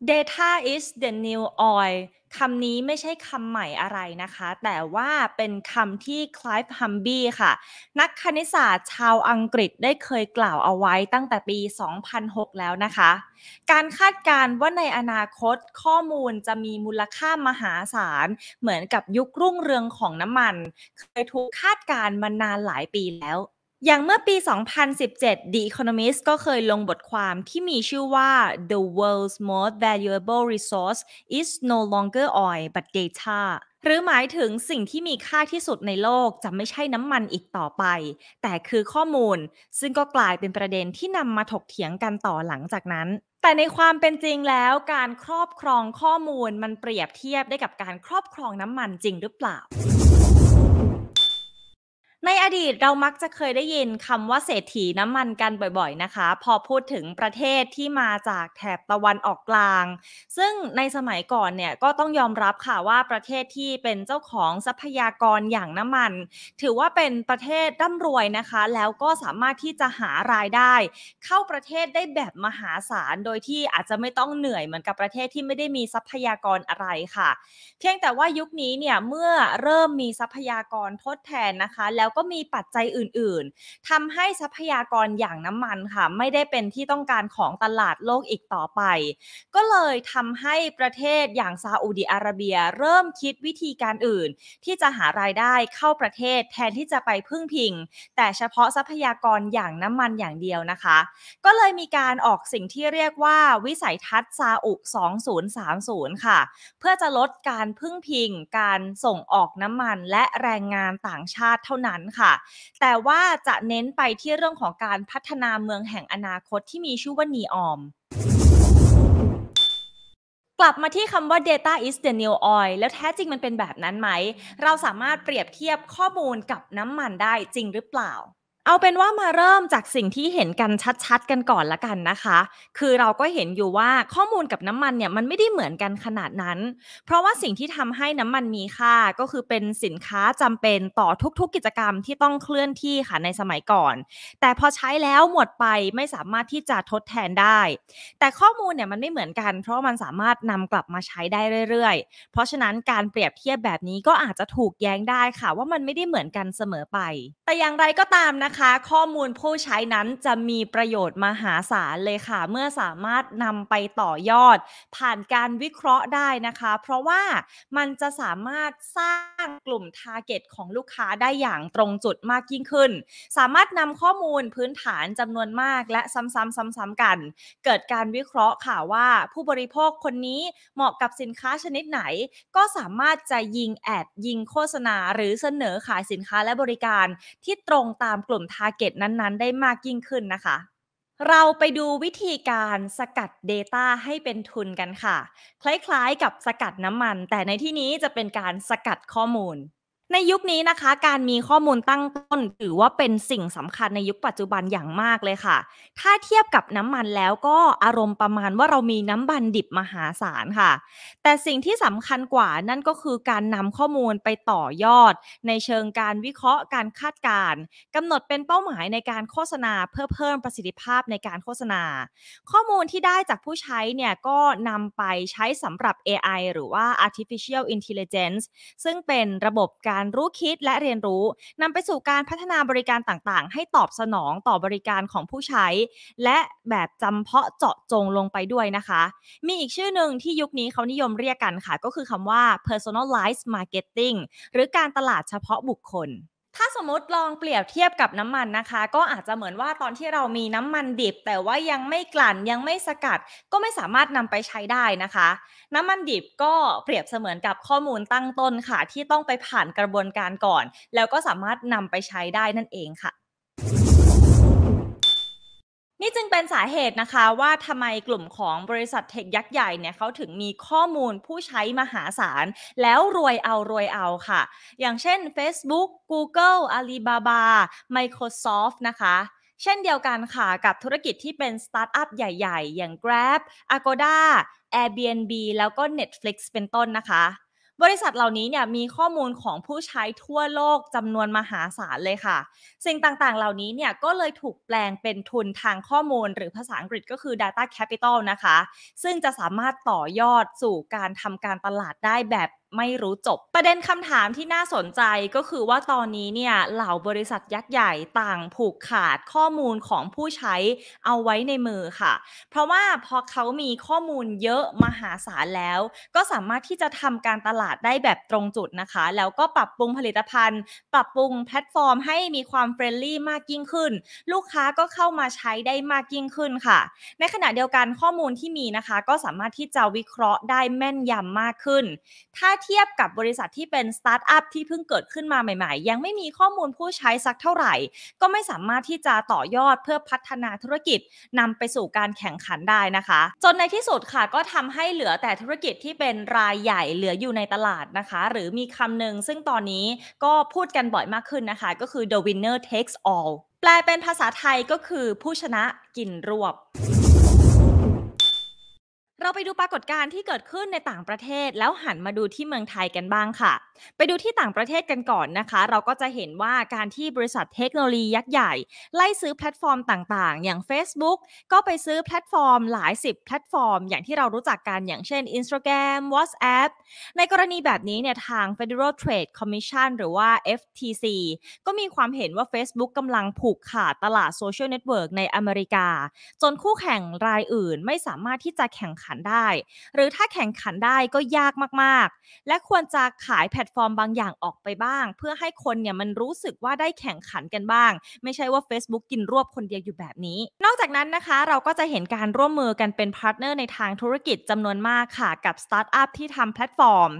Data is the new oil คำนี้ไม่ใช่คำใหม่อะไรนะคะ แต่ว่าเป็นคำที่คล v ฟฮัมบีค่ะ นักคณิตศาสตร์ชาวอังกฤษได้เคยกล่าวเอาไว้ตั้งแต่ปี 2006 แล้วนะคะ การคาดการณ์ว่าในอนาคตข้อมูลจะมีมูลค่ามหาศาล เหมือนกับยุครุ่งเรืองของน้ำมัน เคยถูกคาดการณ์มานานหลายปีแล้ว อย่างเมื่อปี 2017 The Economist ก็เคยลงบทความที่มีชื่อว่า The world's most valuable resource is no longer oil but data หรือหมายถึงสิ่งที่มีค่าที่สุดในโลกจะไม่ใช่น้ำมันอีกต่อไป แต่คือข้อมูล ซึ่งก็กลายเป็นประเด็นที่นำมาถกเถียงกันต่อหลังจากนั้น แต่ในความเป็นจริงแล้วการครอบครองข้อมูลมันเปรียบเทียบได้กับการครอบครองน้ำมันจริงหรือเปล่า ในอดีตเรามักจะเคยได้ยินคำว่าเศรษฐีน้ำมันกันบ่อยๆนะคะ พอพูดถึงประเทศที่มาจากแถบตะวันออกกลาง ซึ่งในสมัยก่อนเนี่ยก็ต้องยอมรับค่ะว่าประเทศที่เป็นเจ้าของทรัพยากรอย่างน้ำมัน ถือว่าเป็นประเทศร่ำรวยนะคะ แล้วก็สามารถที่จะหารายได้ เข้าประเทศได้แบบมหาศาลโดยที่อาจจะไม่ต้องเหนื่อยเหมือนกับประเทศที่ไม่ได้มีทรัพยากรอะไรค่ะ เพียงแต่ว่ายุคนี้เนี่ยเมื่อเริ่มมีทรัพยากรทดแทนนะคะ แล้วแล้วก็มีปัจจัยอื่น ๆทำให้ทรัพยากรอย่างน้ำมันค่ะ ไม่ได้เป็นที่ต้องการของตลาดโลกอีกต่อไป ก็เลยทำให้ประเทศอย่างซาอุดิอาระเบีย เริ่มคิดวิธีการอื่น ที่จะหารายได้เข้าประเทศแทนที่จะไปพึ่งพิง แต่เฉพาะทรัพยากรอย่างน้ำมันอย่างเดียวนะคะ ก็เลยมีการออกสิ่งที่เรียกว่าวิสัยทัศน์ซาอุ 2030 ค่ะ เพื่อจะลดการพึ่งพิง การส่งออกน้ำมันและแรงงานต่างชาติเท่านั้นนั้นค่ะ แต่ว่าจะเน้นไปที่เรื่องของการพัฒนาเมืองแห่งอนาคตที่มีชื่อว่านีออมกลับมาที่คำว่า data is the new oil แล้วแท้จริงมันเป็นแบบนั้นไหม เราสามารถเปรียบเทียบข้อมูลกับน้ำมันได้จริงหรือเปล่า เอาเป็นว่ามาเริ่มจากสิ่งที่เห็นกันชัดๆ กันก่อนละกันนะคะ คือเราก็เห็นอยู่ว่าข้อมูลกับน้ำมันเนี่ยมันไม่ได้เหมือนกันขนาดนั้น เพราะว่าสิ่งที่ทำให้น้ำมันมีค่าก็คือเป็นสินค้าจำเป็นต่อทุกๆ กิจกรรมที่ต้องเคลื่อนที่ค่ะในสมัยก่อน แต่พอใช้แล้วหมดไปไม่สามารถที่จะทดแทนได้ แต่ข้อมูลเนี่ยมันไม่เหมือนกัน เพราะมันสามารถนำกลับมาใช้ได้เรื่อยๆ เพราะฉะนั้นการเปรียบเทียบแบบนี้ก็อาจจะถูกแย้งได้ค่ะ ว่ามันไม่ได้เหมือนกันเสมอไป แต่อย่างไรก็ตามนะคะคะ ข้อมูลผู้ใช้นั้นจะมีประโยชน์มหาศาลเลยค่ะ เมื่อสามารถนำไปต่อยอด ผ่านการวิเคราะห์ได้นะคะ เพราะว่ามันจะสามารถสร้างกลุ่ม target ของลูกค้าได้อย่างตรงจุดมากยิ่งขึ้น สามารถนำข้อมูลพื้นฐานจำนวนมากและซ้ำๆๆๆกัน เกิดการวิเคราะห์ค่ะว่าผู้บริโภคคนนี้เหมาะกับสินค้าชนิดไหน ก็สามารถจะยิง ad ยิงโฆษณา หรือเสนอขายสินค้าและบริการที่ตรงตามกลุ่ม target นั้นๆ ได้มากยิ่งขึ้นนะคะเราไปดูวิธีการสกัด Data ให้เป็นทุนกันค่ะ คล้ายๆกับสกัดน้ำมัน แต่ในที่นี้จะเป็นการสกัดข้อมูล ในยุคนี้นะคะ การมีข้อมูลตั้งต้นถือว่าเป็นสิ่งสำคัญในยุคปัจจุบันอย่างมากเลยค่ะ ถ้าเทียบกับน้ำมันแล้วก็อารมณ์ประมาณว่าเรามีน้ำมันดิบมหาศาลค่ะ แต่สิ่งที่สำคัญกว่านั่นก็คือการนำข้อมูลไปต่อยอด ในเชิงการวิเคราะห์การคาดการณ์กำหนดเป็นเป้าหมายในการโฆษณาเพื่อเพิ่มประสิทธิภาพในการโฆษณา ข้อมูลที่ได้จากผู้ใช้เนี่ยก็นำไปใช้สำหรับ AI หรือว่า artificial intelligence ซึ่งเป็นระบบการการรู้คิดและเรียนรู้นำไปสู่การพัฒนาบริการต่างๆ ให้ตอบสนองต่อบริการของผู้ใช้ และแบบจำเพาะเจาะจงลงไปด้วยนะคะ มีอีกชื่อหนึ่งที่ยุคนี้เขานิยมเรียกกันค่ะ ก็คือคำว่า personalized marketing หรือการตลาดเฉพาะบุคคล ถ้าสมมติลองเปรียบเทียบกับน้ำมันนะคะ ก็อาจจะเหมือนว่าตอนที่เรามีน้ำมันดิบ แต่ว่ายังไม่กลั่นยังไม่สกัด ก็ไม่สามารถนำไปใช้ได้นะคะ น้ำมันดิบก็เปรียบเสมือนกับข้อมูลตั้งต้นค่ะ ที่ต้องไปผ่านกระบวนการก่อน แล้วก็สามารถนำไปใช้ได้นั่นเองค่ะ นี่จึงเป็นสาเหตุนะคะว่าทำไมกลุ่มของบริษัทเทคยักษ์ใหญ่เนี่ยเขาถึงมีข้อมูลผู้ใช้มหาศาล แล้วรวยเอารวยเอาค่ะ อย่างเช่น Facebook Google Alibaba Microsoft นะคะ เช่นเดียวกันค่ะกับธุรกิจที่เป็นสตาร์ทอัพใหญ่ ๆ อย่าง Grab Agoda Airbnb แล้วก็ Netflix เป็นต้นนะคะ บริษัทเหล่านี้เนี่ยมีข้อมูลของผู้ใช้ทั่วโลกจำนวนมหาศาลเลยค่ะ สิ่งต่างๆ เหล่านี้เนี่ยก็เลยถูกแปลงเป็นทุนทางข้อมูล หรือภาษาอังกฤษก็คือ data capital นะคะ ซึ่งจะสามารถต่อยอดสู่การทำการตลาดได้แบบ ไม่รู้จบ ประเด็นคำถามที่น่าสนใจก็คือว่าตอนนี้เนี่ยเหล่าบริษัทยักษ์ใหญ่ต่างผูกขาดข้อมูลของผู้ใช้เอาไว้ในมือค่ะ เพราะว่าพอเขามีข้อมูลเยอะมหาศาลแล้ว ก็สามารถที่จะทำการตลาดได้แบบตรงจุดนะคะ แล้วก็ปรับปรุงผลิตภัณฑ์ ปรับปรุงแพลตฟอร์มให้มีความ friendly มากยิ่งขึ้น ลูกค้าก็เข้ามาใช้ได้มากยิ่งขึ้นค่ะ ในขณะเดียวกันข้อมูลที่มีนะคะ ก็สามารถที่จะวิเคราะห์ได้แม่นยำมากขึ้น ถ้าเทียบกับบริษัทที่เป็นสตาร์ทอัพที่เพิ่งเกิดขึ้นมาใหม่ๆ ยังไม่มีข้อมูลผู้ใช้สักเท่าไหร่ ก็ไม่สามารถที่จะต่อยอดเพื่อพัฒนาธุรกิจนำไปสู่การแข่งขันได้นะคะ จนในที่สุดค่ะก็ทำให้เหลือแต่ธุรกิจที่เป็นรายใหญ่เหลืออยู่ในตลาดนะคะ หรือมีคำหนึ่งซึ่งตอนนี้ก็พูดกันบ่อยมากขึ้นนะคะ ก็คือ the winner takes all แปลเป็นภาษาไทยก็คือผู้ชนะกินรวบ เราไปดูปรากฏการณ์ที่เกิดขึ้นในต่างประเทศ แล้วหันมาดูที่เมืองไทยกันบ้างค่ะ ไปดูที่ต่างประเทศกันก่อนนะคะ เราก็จะเห็นว่าการที่บริษัทเทคโนโลยียักษ์ใหญ่ ไล่ซื้อแพลตฟอร์มต่างๆ อย่าง Facebook ก็ไปซื้อแพลตฟอร์มหลายสิบแพลตฟอร์ม อย่างที่เรารู้จักกันอย่างเช่น Instagram WhatsApp ในกรณีแบบนี้เนี่ยทาง Federal Trade Commission หรือว่า FTC ก็มีความเห็นว่า Facebook กำลังผูกขาดตลาด social network ในอเมริกา จนคู่แข่งรายอื่นไม่สามารถที่จะแข่งขันได้ หรือถ้าแข่งขันได้ก็ยากมากๆ และควรจะขายแพลตฟอร์มบางอย่างออกไปบ้าง เพื่อให้คนเนี่ยมันรู้สึกว่าได้แข่งขันกันบ้าง ไม่ใช่ว่า Facebook กินรวบคนเดียวอยู่แบบนี้ นอกจากนั้นนะคะ เราก็จะเห็นการร่วมมือกันเป็น partner ในทางธุรกิจจำนวนมากค่ะกับสตาร์ทอัพที่ทำแพลตฟอร์ม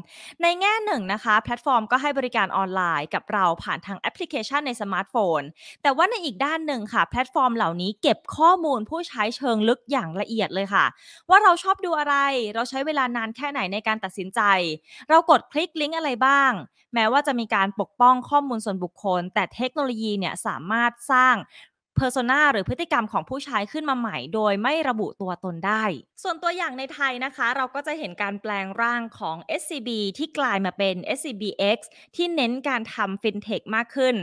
ในแง่หนึ่งนะคะแพลตฟอร์มก็ให้บริการออนไลน์กับเราผ่านทางแอปพลิเคชันในสมาร์ทโฟน แต่ว่าในอีกด้านหนึ่งค่ะ แพลตฟอร์มเหล่านี้เก็บข้อมูลผู้ใช้เชิงลึกอย่างละเอียดเลยค่ะ ว่าเราชอบดูอะไร เราใช้เวลานานแค่ไหนในการตัดสินใจ เรากดคลิกลิงก์อะไรบ้าง แม้ว่าจะมีการปกป้องข้อมูลส่วนบุคคล แต่เทคโนโลยีเนี่ยสามารถสร้าง persona หรือพฤติกรรมของผู้ใช้ขึ้นมาใหม่ โดยไม่ระบุตัวตนได้ ส่วนตัวอย่างในไทยนะคะ เราก็จะเห็นการแปลงร่างของ SCB ที่กลายมาเป็น SCBX ที่เน้นการทำฟินเทคมากขึ้น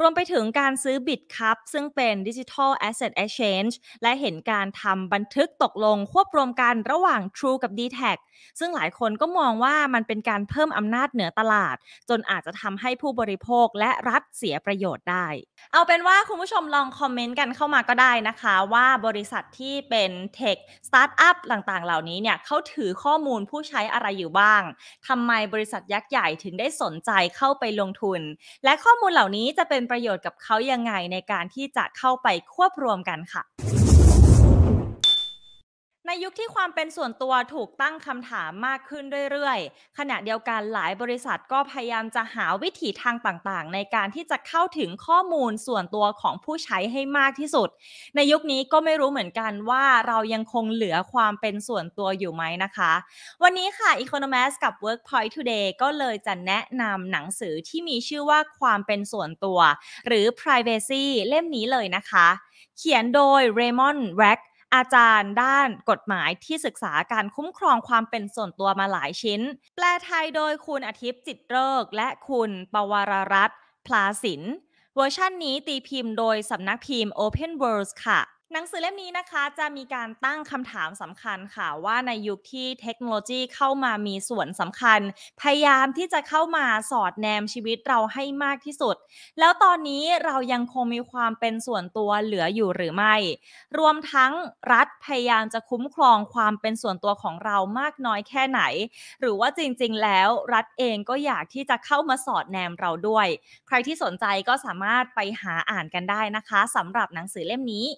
รวมไปถึงการซื้อบิตคัพซึ่งเป็น Digital Asset Exchange และเห็นการทำบันทึกตกลงควบรวมกันระหว่าง True กับ d t แทซึ่งหลายคนก็มองว่ามันเป็นการเพิ่มอำนาจเหนือตลาด จนอาจจะทำให้ผู้บริโภคและรัฐเสียประโยชน์ได้ เอาเป็นว่าคุณผู้ชมลองคอมเมนต์กันเข้ามาก็ได้นะคะ ว่าบริษัทที่เป็นเทคสตาร์ทอัพต่างๆ เหล่านี้เนี่ยเขาถือข้อมูลผู้ใช้อะไรอยู่บ้างทำไมบริษัทยักษ์ใหญ่ถึงได้สนใจเข้าไปลงทุน และข้อมูลเหล่านี้จะเป็นประโยชน์กับเขายังไงในการที่จะเข้าไปควบรวมกันค่ะ ในยุคที่ความเป็นส่วนตัวถูกตั้งคำถามมากขึ้นเรื่อยๆ ขณะเดียวกันหลายบริษัทก็พยายามจะหาวิถีทางต่างๆ ในการที่จะเข้าถึงข้อมูลส่วนตัวของผู้ใช้ให้มากที่สุด ในยุคนี้ก็ไม่รู้เหมือนกันว่าเรายังคงเหลือความเป็นส่วนตัวอยู่ไหมนะคะ วันนี้ค่ะ Economist กับ Workpoint Today ก็เลยจะแนะนำหนังสือที่มีชื่อว่าความเป็นส่วนตัว หรือ privacy เล่มนี้เลยนะคะ เขียนโดย Raymond Rack อาจารย์ด้านกฎหมายที่ศึกษาการคุ้มครองความเป็นส่วนตัวมาหลายชิ้น แปลไทยโดยคุณอาทิตย์จิตเริก และคุณปวารรัตน์พลาสิน เวอร์ชันนี้ตีพิมพ์โดยสำนักพิมพ์ Open Worlds ค่ะ หนังสือเล่มนี้นะคะจะมีการตั้งคำถามสำคัญค่ะ ว่าในยุคที่เทคโนโลยีเข้ามามีส่วนสำคัญ พยายามที่จะเข้ามาสอดแนมชีวิตเราให้มากที่สุด แล้วตอนนี้เรายังคงมีความเป็นส่วนตัวเหลืออยู่หรือไม่ รวมทั้งรัฐพยายามจะคุ้มครองความเป็นส่วนตัวของเรามากน้อยแค่ไหน หรือว่าจริงๆ แล้วรัฐเองก็อยากที่จะเข้ามาสอดแนมเราด้วย ใครที่สนใจก็สามารถไปหาอ่านกันได้นะคะสำหรับหนังสือเล่มนี้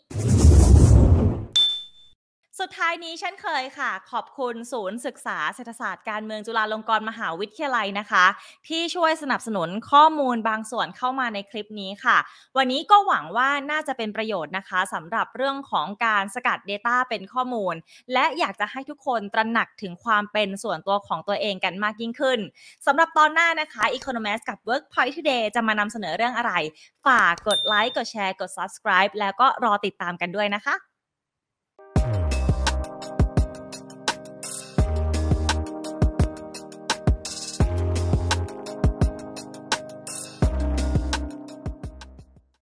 สุดท้ายนี้เช่นเคยค่ะ ขอบคุณศูนย์ศึกษาเศรษฐศาสตร์การเมืองจุฬาลงกรณ์มหาวิทยาลัยนะคะ ที่ช่วยสนับสนุนข้อมูลบางส่วนเข้ามาในคลิปนี้ค่ะ วันนี้ก็หวังว่าน่าจะเป็นประโยชน์นะคะสำหรับเรื่องของการสกัด Data เป็นข้อมูล และอยากจะให้ทุกคนตระหนักถึงความเป็นส่วนตัวของตัวเองกันมากยิ่งขึ้นสำหรับตอนหน้านะคะ Economist กับ Workpoint Today จะมานำเสนอเรื่องอะไร ฝากกดไลค์กดแชร์กด subscribe แล้วก็รอติดตามกันด้วยนะคะ